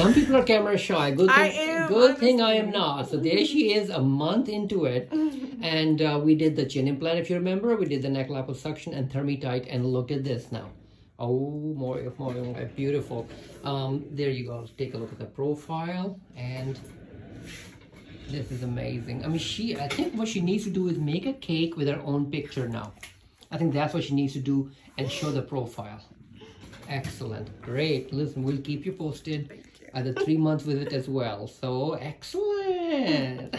some people are camera shy. Good I thing, am, good thing I am not. So there she is, a month into it, and uh, we did the chin implant. If you remember, we did the neck liposuction and thermitight, and look at this now. Oh, more, more, more beautiful. Um, there you go. Take a look at the profile, and this is amazing. I mean, she. I think what she needs to do is make a cake with her own picture now. I think that's what she needs to do and show the profile. Excellent. Great. Listen, we'll keep you posted at the three month visit as well. So excellent.